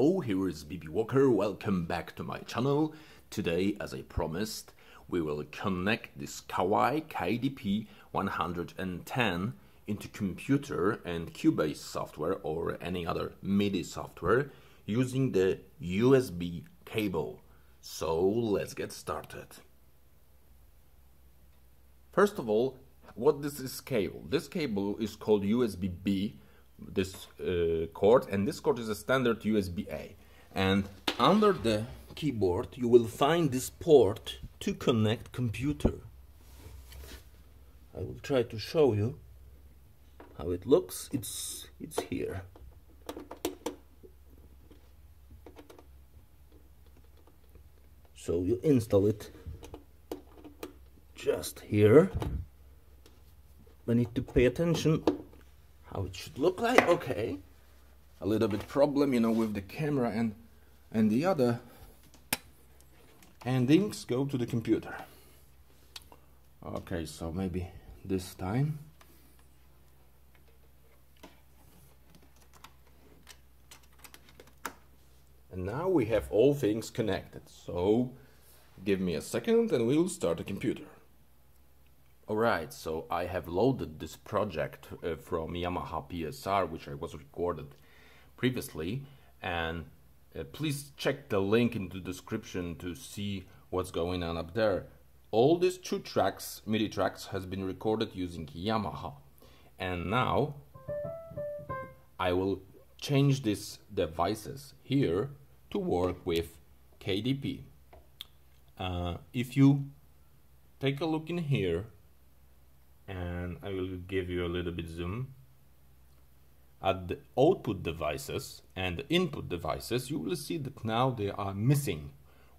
Hello, here is BB Walker. Welcome back to my channel. Today, as I promised, we will connect this Kawai KDP 110 into computer and Cubase software or any other MIDI software using the USB cable. So let's get started. First of all, what this is cable? This cable is called USB-B this uh, cord and this cord is a standard USB-A and under the keyboard you will find this port to connect computer. I will try to show you how it looks. It's it's here. So you install it just here. I need to pay attention how it should look like. Okay, a little bit problem, you know, with the camera and and the other endings go to the computer. Okay, so maybe this time. And now we have all things connected. So give me a second and we'll start the computer. Alright, so I have loaded this project uh, from Yamaha PSR, which I was recorded previously, and uh, please check the link in the description to see what's going on up there. All these two tracks, MIDI tracks, has been recorded using Yamaha, and now I will change these devices here to work with KDP. Uh, if you take a look in here, and I will give you a little bit zoom. At the output devices and the input devices you will see that now they are missing.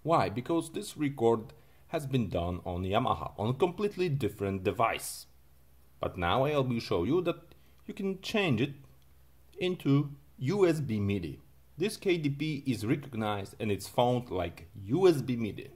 Why? Because this record has been done on Yamaha on a completely different device. But now I will show you that you can change it into USB MIDI. This KDP is recognized and it's found like USB MIDI.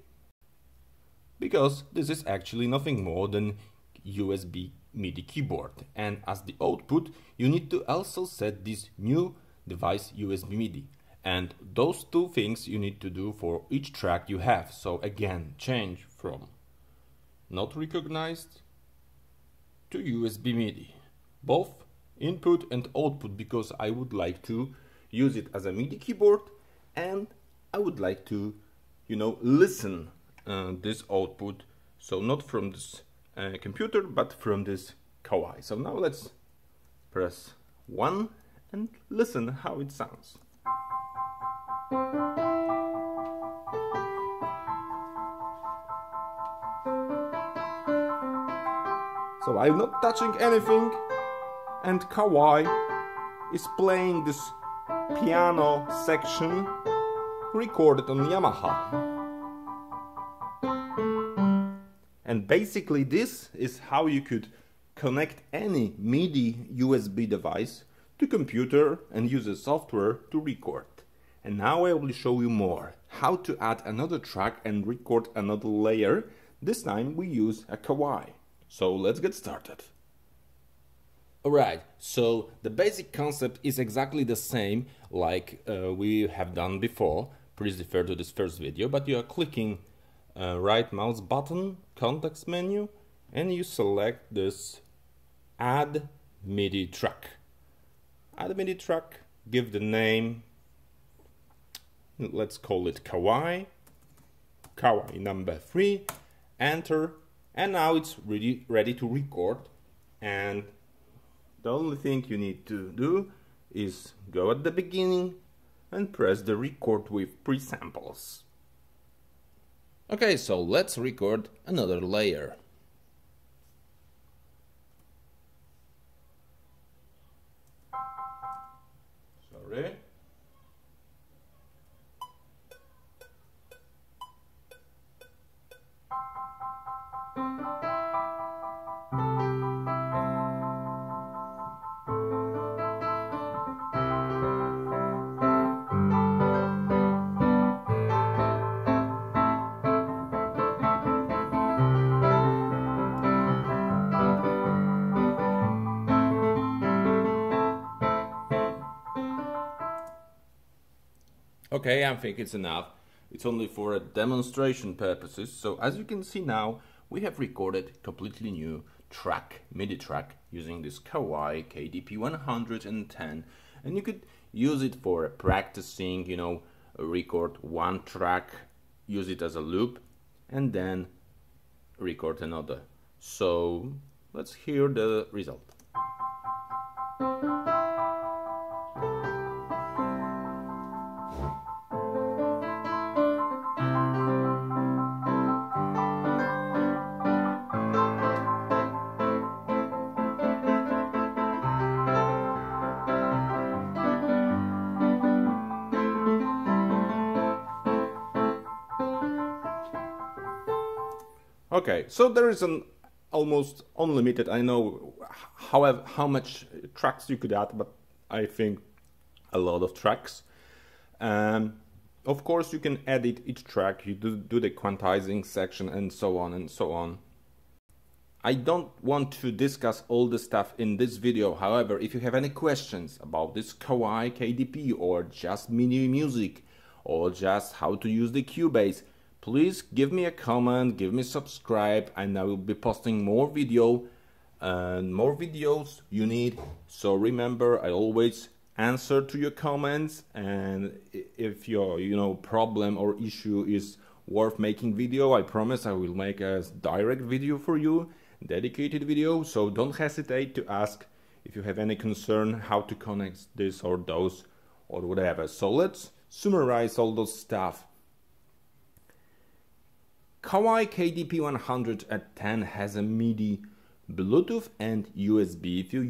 Because this is actually nothing more than USB MIDI keyboard. And as the output you need to also set this new device USB MIDI. And those two things you need to do for each track you have. So again change from not recognized to USB MIDI. Both input and output because I would like to use it as a MIDI keyboard and I would like to you know listen uh, this output. So not from this uh, computer but from this Kawai. So now let's press 1 and listen how it sounds. So I'm not touching anything and Kawai is playing this piano section recorded on Yamaha. And basically this is how you could connect any MIDI USB device to computer and use the software to record. And now I will show you more how to add another track and record another layer. This time we use a Kawai. So let's get started. Alright, so the basic concept is exactly the same like uh, we have done before. Please refer to this first video, but you are clicking uh, right mouse button, context menu, and you select this add MIDI track. Add MIDI track, give the name, let's call it Kawai, Kawai number three, enter, and now it's ready, ready to record. And the only thing you need to do is go at the beginning and press the record with pre-samples. Okay, so let's record another layer. Okay, I think it's enough. It's only for a demonstration purposes. So as you can see now, we have recorded completely new track, MIDI track, using this Kawai KDP 110. And you could use it for practicing, you know, record one track, use it as a loop, and then record another. So let's hear the result. Okay, so there is an almost unlimited. I know however how much tracks you could add, but I think a lot of tracks. Um, of course, you can edit each track. You do, do the quantizing section and so on and so on. I don't want to discuss all the stuff in this video. However, if you have any questions about this Kawai KDP or just MIDI music or just how to use the Cubase, please give me a comment, give me subscribe, and I will be posting more video and more videos you need. So remember, I always answer to your comments, and if your you know problem or issue is worth making video, I promise I will make a direct video for you, dedicated video. So don't hesitate to ask if you have any concern how to connect this or those or whatever. So let's summarize all those stuff. Kawai KDP 110 has a MIDI, Bluetooth and USB. If you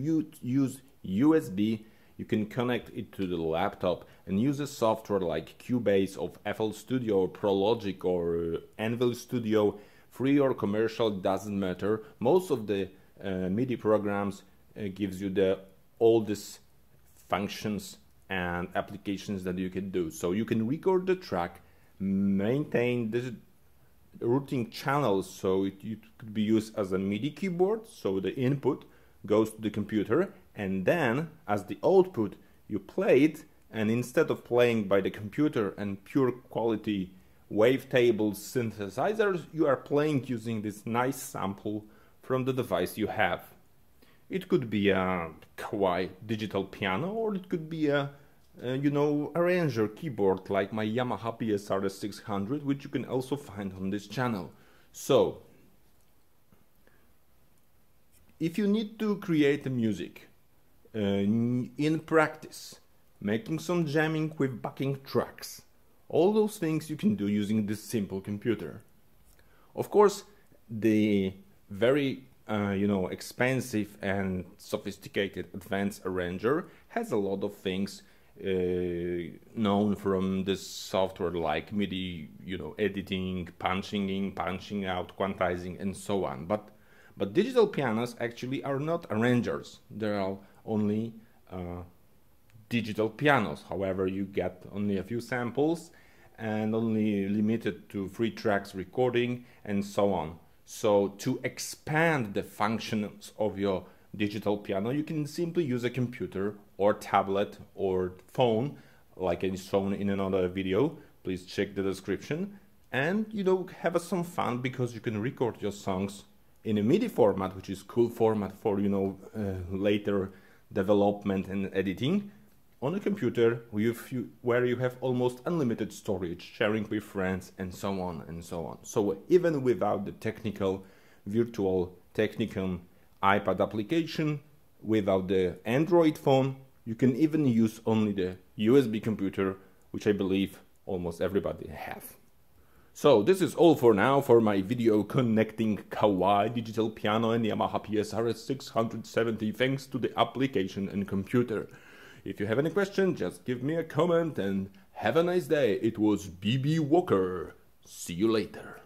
use USB, you can connect it to the laptop and use a software like Cubase of FL Studio or Prologic or Anvil Studio, free or commercial, doesn't matter. Most of the uh, MIDI programs uh, gives you the oldest functions and applications that you can do. So you can record the track, maintain the routing channels so it, it, could be used as a MIDI keyboard so the input goes to the computer and then as the output you play it and instead of playing by the computer and pure quality wavetable synthesizers you are playing using this nice sample from the device you have. It could be a Kawai digital piano or it could be a uh, you know, arranger keyboard like my Yamaha PSR 600 which you can also find on this channel. So, if you need to create music uh, in practice, making some jamming with backing tracks, all those things you can do using this simple computer. Of course, the very uh, you know expensive and sophisticated advanced arranger has a lot of things known from this software like MIDI, you know, editing, punching in, punching out, quantizing, and so on. But but digital pianos actually are not arrangers. They are only uh, digital pianos. However, you get only a few samples and only limited to three tracks recording and so on. So to expand the functions of your digital piano, you can simply use a computer or tablet or phone, like is shown in another video. Please check the description. And you know, have some fun because you can record your songs in a MIDI format, which is cool format for you know uh, later development and editing on a computer you, where you have almost unlimited storage, sharing with friends, and so on and so on. So even without the technical, virtual Technician iPad application, without the Android phone, you can even use only the USB computer, which I believe almost everybody have. So this is all for now for my video connecting Kawai digital piano and Yamaha PSRS 670 thanks to the application and computer. If you have any question, just give me a comment and have a nice day. It was BB Walker. See you later.